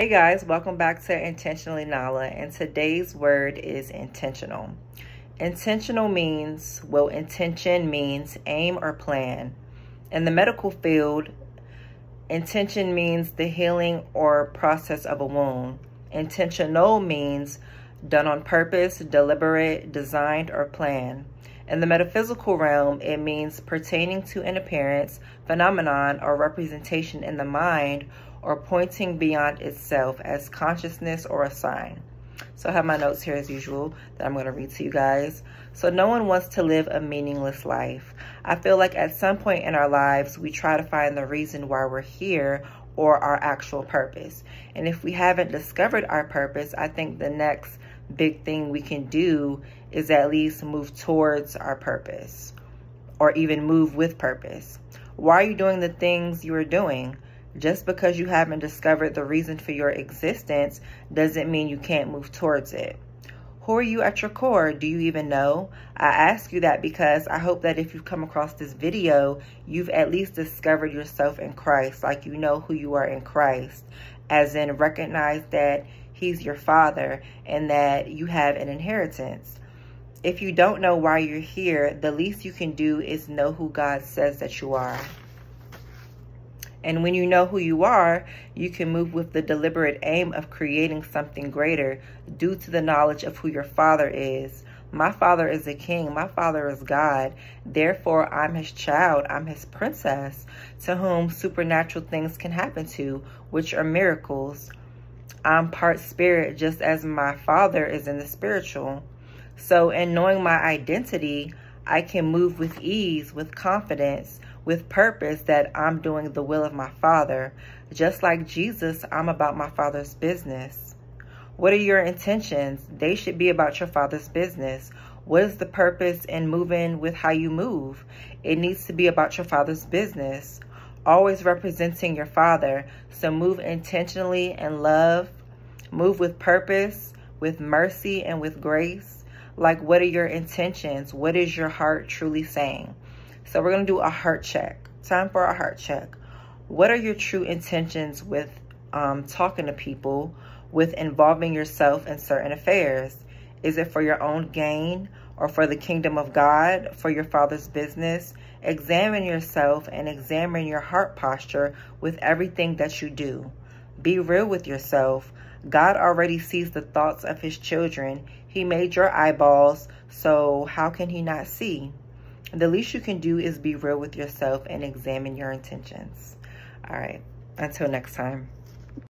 Hey guys, welcome back to Intentionally Nala, and today's word is intentional. Intentional means, well, intention means aim or plan. In the medical field, intention means the healing or process of a wound. Intentional means done on purpose, deliberate, designed, or planned. In the metaphysical realm, it means pertaining to an appearance, phenomenon, or representation in the mind or pointing beyond itself as consciousness or a sign. So I have my notes here as usual that I'm going to read to you guys. So no one wants to live a meaningless life. I feel like at some point in our lives, we try to find the reason why we're here or our actual purpose. And if we haven't discovered our purpose, I think the next big thing we can do is at least move towards our purpose or even move with purpose. Why are you doing the things you are doing? Just because you haven't discovered the reason for your existence doesn't mean you can't move towards it. Who are you at your core? Do you even know? I ask you that because I hope that if you've come across this video, you've at least discovered yourself in Christ, like you know who you are in Christ, as in recognize that he's your father and that you have an inheritance. If you don't know why you're here, the least you can do is know who God says that you are. And when you know who you are, you can move with the deliberate aim of creating something greater due to the knowledge of who your father is. My father is a king. My father is God. Therefore, I'm his child. I'm his princess to whom supernatural things can happen to, which are miracles. I'm part spirit just as my father is in the spiritual. So in knowing my identity, I can move with ease, with confidence, with purpose that I'm doing the will of my Father. Just like Jesus, I'm about my Father's business. What are your intentions? They should be about your Father's business. What is the purpose in moving with how you move? It needs to be about your Father's business. Always representing your Father. So move intentionally in love. Move with purpose, with mercy, and with grace. Like, what are your intentions? What is your heart truly saying? So we're going to do a heart check. Time for a heart check. What are your true intentions with um, talking to people, with involving yourself in certain affairs? Is it for your own gain or for the kingdom of God, for your father's business? Examine yourself and examine your heart posture with everything that you do. Be real with yourself. God already sees the thoughts of his children. He made your eyeballs, so how can he not see? The least you can do is be real with yourself and examine your intentions. All right. Until next time.